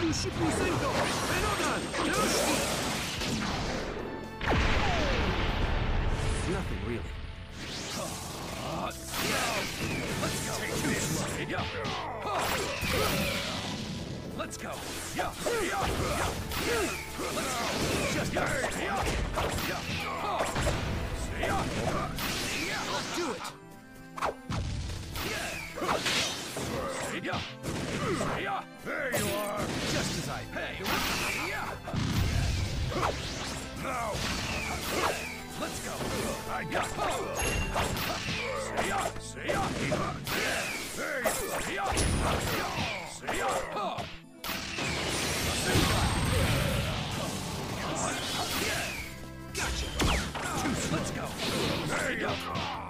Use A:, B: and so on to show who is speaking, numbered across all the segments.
A: Nothing really.
B: Let's go. Take this. Let's go. Let's go. Just. I. Yeah. Now. Let's go. I got. See ya. See ya. You See ya. See ya. Gotcha. Let's go. There you go.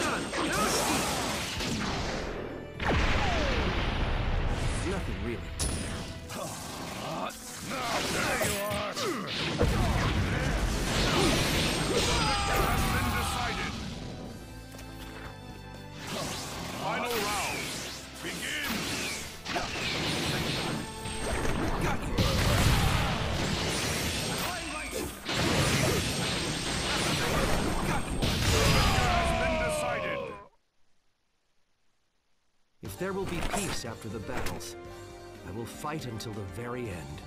A: really. If there will be peace after the battles, I will fight until the very end.